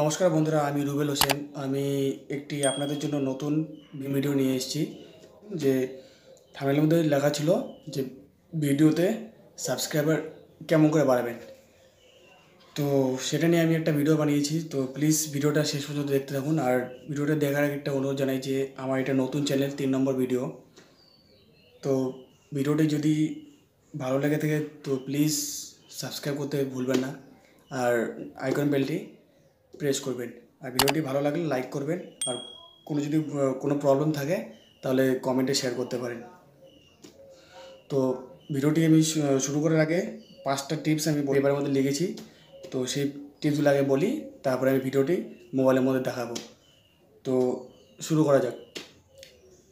নমস্কার বন্ধুরা, আমি রুবেল হোসেন। আমি একটি আপনাদের জন্য নতুন ভিডিও নিয়ে এসেছি, যে থামেলের মধ্যে লেখা ছিল যে ভিডিওতে সাবস্ক্রাইবার কেমন করে বাড়াবেন। তো সেটা নিয়ে আমি একটা ভিডিও বানিয়েছি, তো প্লিজ ভিডিওটা শেষ পর্যন্ত দেখতে থাকুন। আর ভিডিওটা দেখার আগে একটা অনুরোধ জানাই যে আমার এটা নতুন চ্যানেল, তিন নম্বর ভিডিও। তো ভিডিওটি যদি ভালো লেগে থাকে, তো প্লিজ সাবস্ক্রাইব করতে ভুলবেন না। আর আইকন বেলটি প্রেস করবেন। আর ভিডিওটি ভালো লাগলে লাইক করবেন। আর কোনো যদি কোনো প্রবলেম থাকে, তাহলে কমেন্টে শেয়ার করতে পারেন। তো ভিডিওটি আমি শুরু করার আগে পাঁচটা টিপস আমি এবারের মধ্যে লিখেছি। তো সেই টিপসগুলো আগে বলি, তারপরে আমি ভিডিওটি মোবাইলের মধ্যে দেখাবো। তো শুরু করা যাক।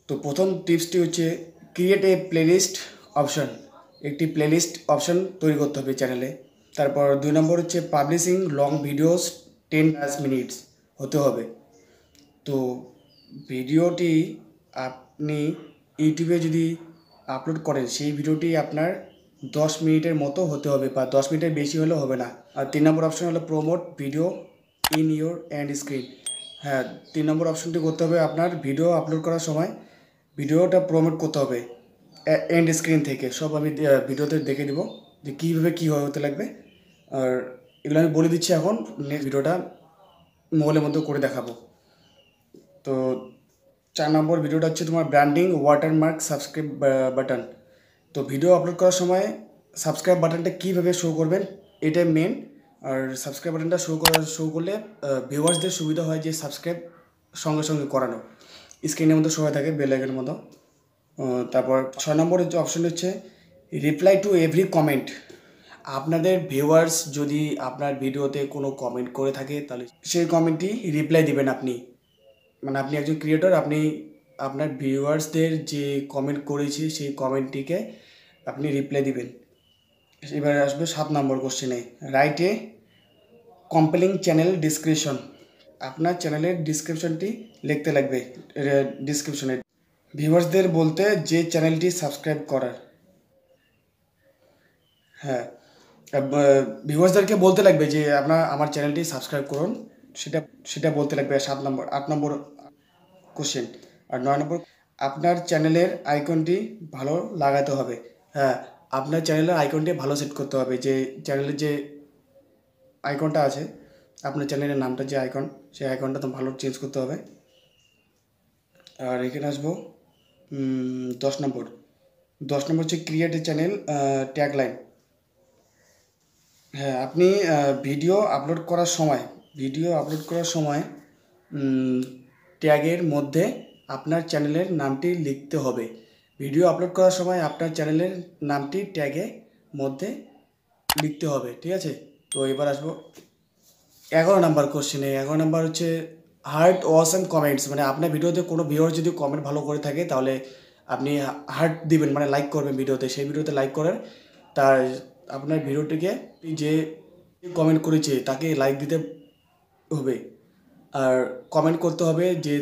তো প্রথম টিপসটি হচ্ছে ক্রিয়েট এ প্লেলিস্ট অপশন একটি প্লেলিস্ট অপশন তৈরি করতে হবে চ্যানেলে তারপর দুই নম্বর হচ্ছে publishing long videos ten plus minutes হতে হবে। তো ভিডিওটি আপনি ইউটিউবে যদি আপলোড করেন, সেই ভিডিওটি আপনার দশ মিনিটের মতো হতে হবে বা দশ মিনিটের বেশি হলেও হবে না। আর তিন নম্বর অপশন হলো promote video in your end screen হ্যাঁ তিন নম্বর অপশনটি করতে হবে আপনার ভিডিও আপলোড করার সময়। ভিডিওটা প্রমোট করতে হবে এন্ড স্ক্রিন থেকে। সব আমি ভিডিওতে দেখে দিব যে কীভাবে কী হতে লাগবে। আর এগুলো আমি বলে দিচ্ছি এখন, নেক্সট ভিডিওটা মোবাইলের মধ্যে করে দেখাবো। তো চার নম্বর ভিডিওটা হচ্ছে তোমার ব্র্যান্ডিং ওয়াটারমার্ক সাবস্ক্রাইব বাটন তো ভিডিও আপলোড করার সময় সাবস্ক্রাইব বাটনটা কীভাবে শো করবেন, এটাই মেন আর সাবস্ক্রাইব বাটনটা শো করার শো করলে ভিউয়ার্সদের সুবিধা হয় যে সাবস্ক্রাইব সঙ্গে সঙ্গে করানো। স্ক্রিনের মধ্যে শো হয়ে থাকে বেল আইকনের মতো। তারপর ছয় নম্বরের যে অপশন হচ্ছে রিপ্লাই টু এভরি কমেন্ট আপনাদের ভিউয়ার্স যদি আপনার ভিডিওতে কোনো কমেন্ট করে থাকে, তাহলে সেই কমেন্টটি রিপ্লাই দিবেন আপনি। মানে আপনি একজন ক্রিয়েটর আপনি আপনার ভিউয়ার্সদের যে কমেন্ট করেছে, সেই কমেন্টটিকে আপনি রিপ্লাই দিবেন। এবার আসবে সাত নম্বর কোশ্চেনে রাইট কম্পেলিং চ্যানেল ডিসক্রিপশন আপনার চ্যানেলের ডিসক্রিপশনটি লিখতে লাগবে ডিসক্রিপশনে ভিউয়ার্সদের বলতে যে চ্যানেলটি সাবস্ক্রাইব করার। হ্যাঁ। ভিউয়ার্সদেরকে বলতে লাগবে যে আপনার আমার চ্যানেলটি সাবস্ক্রাইব করুন। সেটা সেটা বলতে লাগবে সাত নম্বর, আট নম্বর কোশ্চেন আর নয় নম্বর আপনার চ্যানেলের আইকনটি ভালো লাগাতে হবে। হ্যাঁ আপনার চ্যানেলের আইকনটি ভালো সেট করতে হবে। যে চ্যানেলের যে আইকনটা আছে, আপনার চ্যানেলের নামটা যে আইকন সেই আইকনটা তো ভালো চেঞ্জ করতে হবে। আর এখানে আসব দশ নম্বর। দশ নম্বর হচ্ছে create a channel tag line হ্যাঁ আপনি ভিডিও আপলোড করার সময় ভিডিও আপলোড করার সময় ট্যাগের মধ্যে আপনার চ্যানেলের নামটি লিখতে হবে। ভিডিও আপলোড করার সময় আপনার চ্যানেলের নামটি ট্যাগে মধ্যে লিখতে হবে, ঠিক আছে? তো এবার আসব। এগারো নাম্বার কোশ্চেনে এগারো নাম্বার হচ্ছে হার্ট ওয়াসম কমেন্টস মানে আপনার ভিডিওতে কোনো ভিউয়ার যদি কমেন্ট ভালো করে থাকে, তাহলে আপনি হার্ট দিবেন মানে লাইক করবেন ভিডিওতে সেই ভিডিওতে লাইক করেন তার আপনার ভিডিওটিকে যে কমেন্ট করেছে, তাকে লাইক দিতে হবে। আর কমেন্ট করতে হবে যে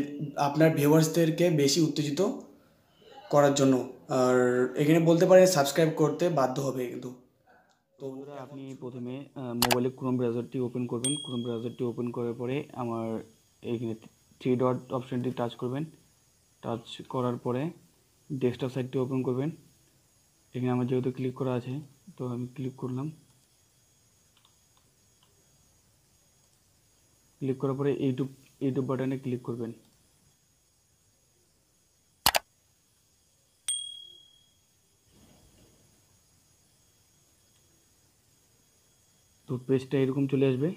আপনার ভিউয়ার্সদেরকে বেশি উত্তেজিত করার জন্য। আর এখানে বলতে পারে সাবস্ক্রাইব করতে বাধ্য হবে কিন্তু। তো আপনি প্রথমে মোবাইলে ক্রোম ব্রাউজারটি ওপেন করবেন। ক্রোম ব্রাউজারটি ওপেন করার পরে আমার এইখানে থ্রি ডট অপশানটি টাচ করবেন। টাচ করার পরে ডেস্কটপ সাইটটি ওপেন করবেন। এখানে আমার যেহেতু ক্লিক করা আছে তো আমি ক্লিক করলাম। ক্লিক করার পরে ইউটিউব ইউটিউব বাটনে ক্লিক করবেন। তো পেজটা এরকম চলে আসবে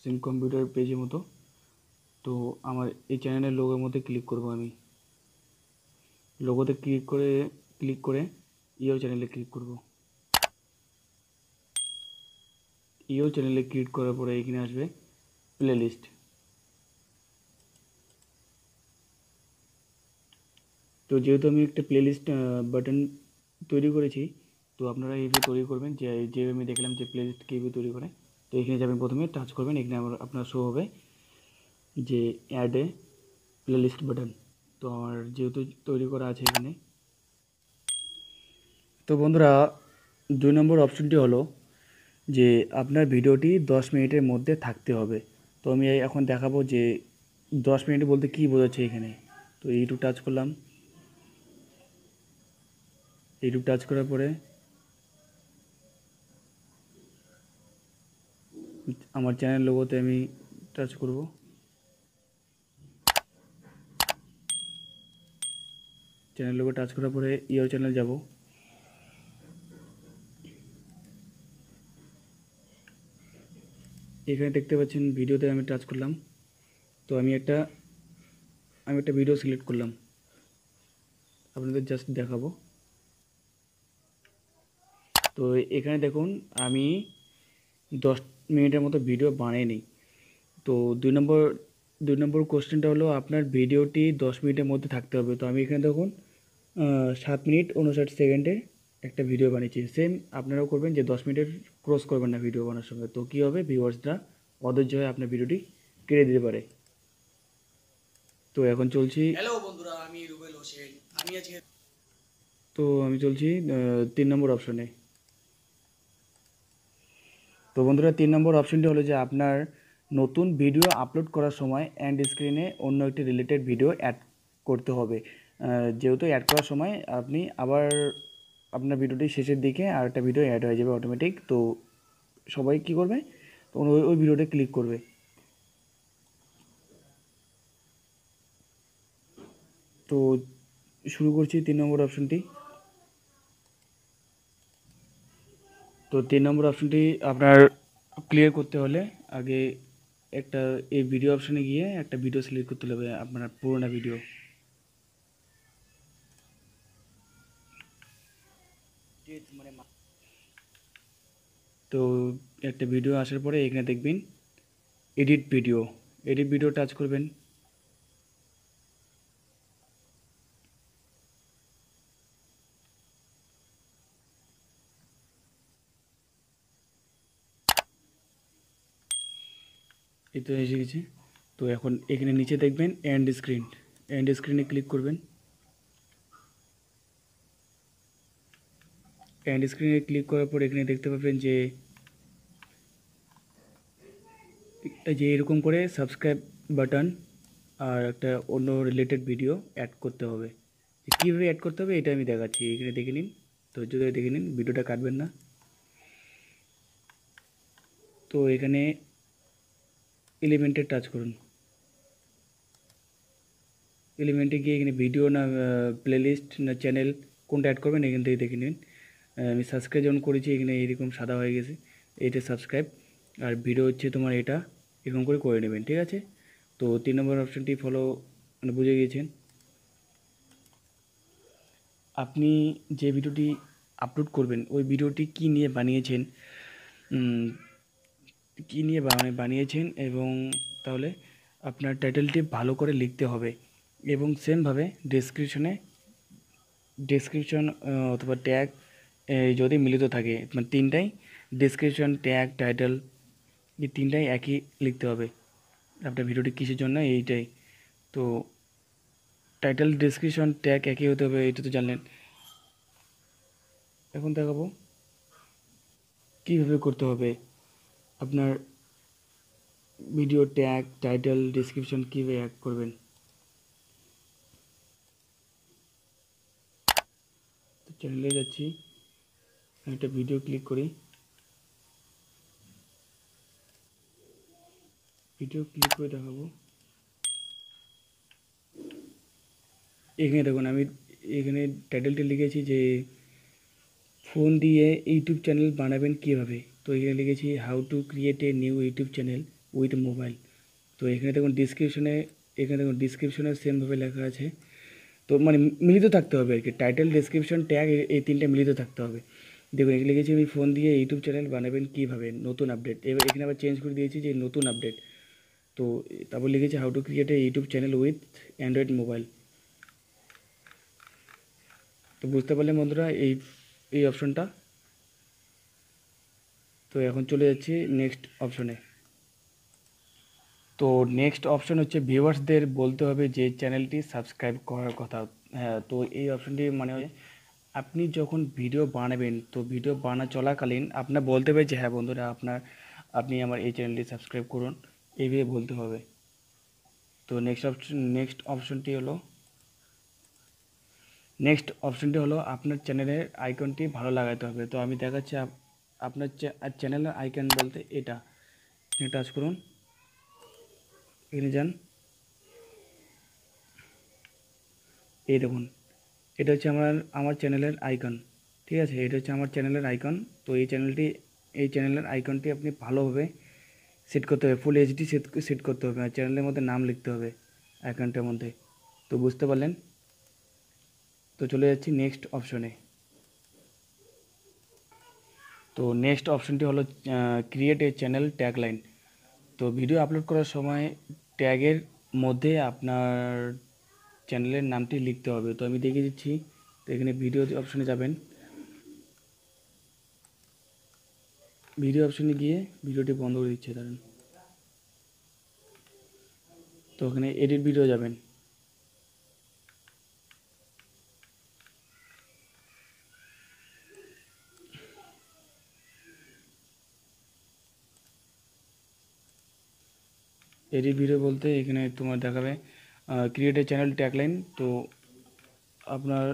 সিম কম্পিউটার পেজের মতো। তো আমার এই চ্যানেলের লোগোর মধ্যে ক্লিক করব আমি। লোগোতে ক্লিক করে ক্লিক করে ইও চ্যানেলে ক্লিক করব। ইও চ্যানেলে ক্লিক করার পরে এখানে আসবে প্লেলিস্ট। তো যেহেতু আমি একটা প্লেলিস্ট বাটন তৈরি করেছি, তো আপনারা এইভাবে তৈরি করবেন, যে, যেভাবে আমি দেখলাম যে প্লেলিস্ট কীভাবে তৈরি করে, তো এখানে যাবেন প্রথমে, টাচ করবেন, এখানে আমার, আপনার শো হবে যে অ্যাড প্লেলিস্ট বাটন তো আমার যেহেতু তৈরি করা আছে এখানে। তো বন্ধুরা, দুই নম্বর অপশনটি হলো যে আপনার ভিডিওটি দশ মিনিটের মধ্যে থাকতে হবে। তো আমি এখন দেখাবো যে দশ মিনিট বলতে কী বোঝাচ্ছে এখানে। তো এইটুকু টাচ করলাম। এইটুকু টাচ করার পরে আমার চ্যানেল লোগোতে আমি টাচ করব। চ্যানেল লোগো টাচ করার পরে ইয়োর চ্যানেল যাব। এখানে দেখতে পাচ্ছেন ভিডিওতে আমি টাচ করলাম। তো আমি একটা আমি একটা ভিডিও সিলেক্ট করলাম। আপনাদের জাস্ট দেখাবো। তো এখানে দেখুন, আমি দশ মিনিটের মতো ভিডিও বানিয়ে নিই। তো দুই নম্বর দুই নম্বর কোশ্চেনটা হলো আপনার ভিডিওটি দশ মিনিটের মধ্যে থাকতে হবে। তো আমি এখানে দেখুন সাত মিনিট উনষাট সেকেন্ডে একটা ভিডিও বানিয়েছি। সেম আপনারাও করবেন যে দশ মিনিটের ক্রস করবেন না ভিডিও বানানোর সময়। তো কী হবে? ভিউয়ার্সরা অধৈর্য হয়ে আপনার ভিডিওটি কেড়ে দিতে পারে। তো এখন চলছি হ্যালো বন্ধুরা আমি রুবেল হোসেন। আমি আজকে তো আমি চলছি তিন নম্বর অপশনে তো বন্ধুরা তিন নম্বর অপশনটি হলো যে আপনার নতুন ভিডিও আপলোড করার সময় অ্যান্ড স্ক্রিনে অন্য একটি রিলেটেড ভিডিও অ্যাড করতে হবে। যেহেতু অ্যাড করার সময় আপনি আবার আপনার ভিডিওটি শেষের দিকে আর একটা ভিডিও অ্যাড হয়ে যাবে অটোমেটিক তো সবাই কী করবে? তো ওই ওই ভিডিওতে ক্লিক করবে। তো শুরু করছি তিন নম্বর অপশনটি তো তিন নম্বর অপশনটি আপনার ক্লিয়ার করতে হলে আগে একটা এই ভিডিও অপশানে গিয়ে একটা ভিডিও সিলেক্ট করতে হবে আপনার পুরোনো ভিডিও তো একটা ভিডিও আসার পরে এখানে দেখবেন edit video edit video touch করবেন। এই তো এসে গেছে। তো এখন এখানে নিচে দেখবেন এন্ড স্ক্রিন এন্ড স্ক্রিনে ক্লিক করবেন। এন্ড স্ক্রিনে ক্লিক করার পর এখানে দেখতে পাবেন যে এই যে এরকম করে সাবস্ক্রাইব বাটন আর একটা অন্য রিলেটেড ভিডিও অ্যাড করতে হবে। কীভাবে অ্যাড করতে হবে এটা আমি দেখাচ্ছি, এখানে দেখে নিন, ধৈর্য ধরে দেখে নিন, ভিডিওটা কাটবেন না। তো এখানে এলিমেন্টে টাচ করুন। এলিমেন্টে গিয়ে এখানে ভিডিও না প্লেলিস্ট না চ্যানেল কোনটা অ্যাড করবেন এখান থেকে দেখে নিন। আমি সাবস্ক্রাইব যখন করেছি এখানে এরকম সাদা হয়ে গেছে এইটা সাবস্ক্রাইব আর ভিডিও হচ্ছে তোমার এটা এরকম করে করে নেবেন, ঠিক আছে? তো তিন নম্বর অপশানটি ফলো মানে বুঝে গিয়েছেন। আপনি যে ভিডিওটি আপলোড করবেন, ওই ভিডিওটি কি নিয়ে বানিয়েছেন কী নিয়ে বানি- বানিয়েছেন এবং তাহলে আপনার টাইটেলটি ভালো করে লিখতে হবে এবং সেমভাবে ডেসক্রিপশনে ডেসক্রিপশন অথবা ট্যাগ যদি মিলিত থাকে মানে তিনটাই ডেসক্রিপশন ট্যাগ টাইটেল এই তিনটাই একই লিখতে হবে। আপনার ভিডিওটি কিসের জন্য? এইটাই। তো টাইটেল ডেসক্রিপশন ট্যাগ একই হতে হবে, এটা তো জানলেন। এখন দেখাবো কীভাবে করতে হবে। আপনার ভিডিও ট্যাগ টাইটেল ডিসক্রিপশন কীভাবে অ্যাড করবেন? তো চ্যানেলে যাচ্ছি। একটা ভিডিও ক্লিক করি। ভিডিও ক্লিক করে দেখাবো। এখানে দেখুন, আমি এখানে টাইটেলটা লিখেছি যে ফোন দিয়ে ইউটিউব চ্যানেল বানাবেন কীভাবে? তো এখানে লিখেছি how to create a new YouTube channel with mobile তো এখানে দেখুন ডিসক্রিপশনে এখানে দেখুন ডিসক্রিপশনে সেমভাবে লেখা আছে। তো মানে মিলিত থাকতে হবে আর কি টাইটেল ডিসক্রিপশন ট্যাগ এই তিনটে মিলিত থাকতে হবে। দেখুন, এখানে লিখেছি আমি ফোন দিয়ে ইউটিউব চ্যানেল বানাবেন কীভাবে? নতুন আপডেট এবার এখানে আবার চেঞ্জ করে দিয়েছি যে, নতুন আপডেট তো তারপর লিখেছি how to create a YouTube channel with android mobile তো বুঝতে পারলেন বন্ধুরা এই এই অপশনটা তো এখন চলে যাচ্ছি নেক্সট অপশনে তো নেক্সট অপশন হচ্ছে ভিউয়ার্সদের বলতে হবে যে চ্যানেলটি সাবস্ক্রাইব করার কথা। হ্যাঁ তো এই অপশনটি মানে আপনি যখন ভিডিও বানাবেন, তো ভিডিও বানা চলাকালীন আপনার বলতে হবে যে হ্যাঁ বন্ধুরা, আপনার, আপনি আমার এই চ্যানেলটি সাবস্ক্রাইব করুন। এইভাবে বলতে হবে। তো নেক্সট অপশন নেক্সট অপশনটি হলো নেক্সট অপশনটি হলো আপনার চ্যানেলের আইকনটি ভালো লাগাতে হবে। তো আমি দেখাচ্ছি আপ- আপনার চ্যানেলের আইকন বলতে এটা। টাচ করুন। এখানে যান। এই দেখুন, এটা হচ্ছে আমার আমার চ্যানেলের আইকন ঠিক আছে? এটা হচ্ছে আমার চ্যানেলের আইকন তো এই চ্যানেলটি এই চ্যানেলের আইকনটি আপনি ভালোভাবে সেট করতে হবে ফুল এইচডি সেট সেট করতে হবে চ্যানেলের মধ্যে নাম লিখতে হবে অ্যাকাউন্টের মধ্যে। তো বুঝতে পারলেন? তো চলে যাচ্ছি নেক্সট অপশনে তো নেক্সট অপশনটি হলো create a channel tag line তো ভিডিও আপলোড করার সময় ট্যাগের মধ্যে আপনার চ্যানেলের নামটি লিখতে হবে। তো আমি দেখিয়ে দিচ্ছি, তো এখানে ভিডিও অপশনে যাবেন। ভিডিও অপশনে গিয়ে ভিডিওটি বন্ধ করে দিচ্ছে, দাঁড়ান। তো ওখানে এডিট ভিডিও যাবেন। এডিট ভিডিও বলতে এখানে তোমার দেখাবে ক্রিয়েট এ চ্যানেল ট্যাগলাইন তো আপনার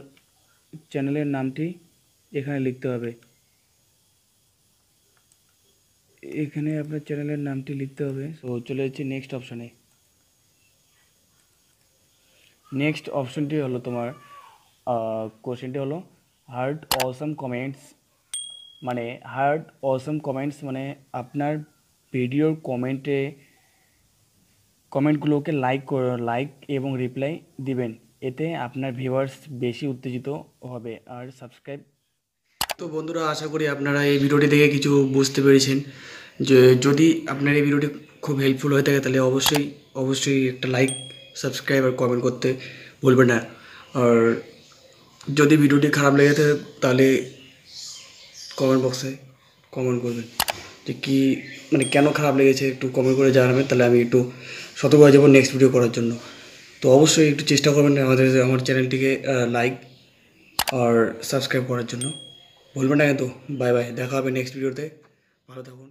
চ্যানেলের নামটি এখানে লিখতে হবে। এখানে আপনার চ্যানেলের নামটি লিখতে হবে। তো চলে যাচ্ছি নেক্সট অপশানে নেক্সট অপশনটি হলো তোমার কোশ্চেনটি হলো হার্ড অসম কমেন্টস মানে হার্ড অসম কমেন্টস মানে আপনার ভিডিওর কমেন্টে কমেন্টগুলোকে লাইক লাইক এবং রিপ্লাই দিবেন। এতে আপনার ভিউয়ার্স বেশি উত্তেজিত হবে। আর সাবস্ক্রাইব তো বন্ধুরা, আশা করি আপনারা এই ভিডিওটি দেখে কিছু বুঝতে পেরেছেন যে যদি আপনার এই ভিডিওটি খুব হেল্পফুল হয়ে থাকে, তাহলে অবশ্যই অবশ্যই একটা লাইক সাবস্ক্রাইব আর কমেন্ট করতে ভুলবেন না। আর যদি ভিডিওটি খারাপ লেগে থাকে, তাহলে কমেন্ট বক্সে কমেন্ট করবেন। যে কী মানে কেন খারাপ লেগেছে একটু কমেন্ট করে জানাবেন, তাহলে আমি একটু সতর্ক হয়ে যাব নেক্সট ভিডিও করার জন্য। তো অবশ্যই একটু চেষ্টা করবেন আমাদের, আমার চ্যানেলটিকে লাইক আর সাবস্ক্রাইব করার জন্য। ভুলবেন না কিন্তু বাই বাই দেখা হবে নেক্সট ভিডিওতে ভালো থাকুন।